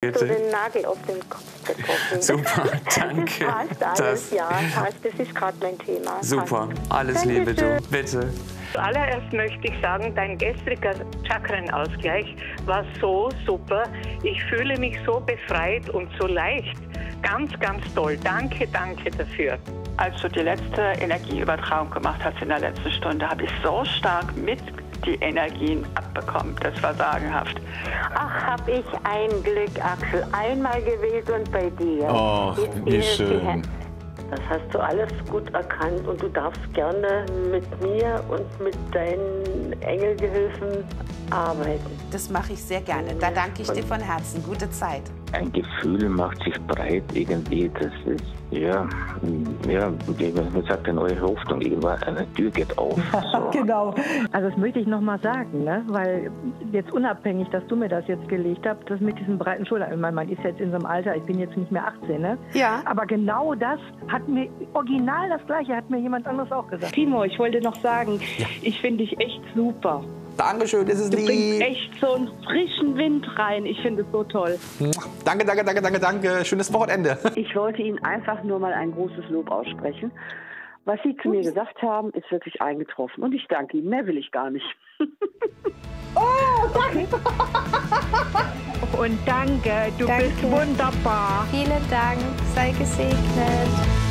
So den Nagel auf den Kopf getroffen. Super, danke. Das passt alles, Das- ja, passt. Das ist gerade mein Thema. Super, Passt. alles Liebe, du. Dankeschön. Bitte. Zuallererst möchte ich sagen, dein gestriger Chakrenausgleich war so super. Ich fühle mich so befreit und so leicht. Ganz, ganz toll. Danke, danke dafür. Als du die letzte Energieübertragung gemacht hast in der letzten Stunde, habe ich so stark mit die Energien abbekommen. Das war sagenhaft. Ach, hab ich ein Glück, Axel. Einmal gewählt und bei dir. Jetzt wie schön. Das hast du alles gut erkannt und du darfst gerne mit mir und mit deinen Engelgehilfen arbeiten. Das mache ich sehr gerne. Da danke ich dir von Herzen. Gute Zeit. Ein Gefühl macht sich breit irgendwie. Das ist, ja, ja, wie man sagt, eine neue Hoffnung. Irgendwann eine Tür geht auf. So. Genau. Also das möchte ich nochmal sagen, ne? weil jetzt unabhängig, dass du mir das jetzt gelegt hast, das mit diesen breiten Schultern, ich meine, man ist jetzt in so einem Alter, ich bin jetzt nicht mehr 18, ne? Ja. aber genau das hat mir, original das Gleiche hat mir jemand anderes auch gesagt. Timo, ich wollte noch sagen, ich finde dich echt super. Dankeschön, das ist Du bringst lieb. echt so einen frischen Wind rein. Ich finde es so toll. Danke, danke, danke, danke, danke. Schönes Wochenende. Ich wollte Ihnen einfach nur mal ein großes Lob aussprechen. Was Sie zu mir gesagt haben, ist wirklich eingetroffen. Und ich danke Ihnen. Mehr will ich gar nicht. Und danke, du Danke. bist wunderbar. Vielen Dank, sei gesegnet.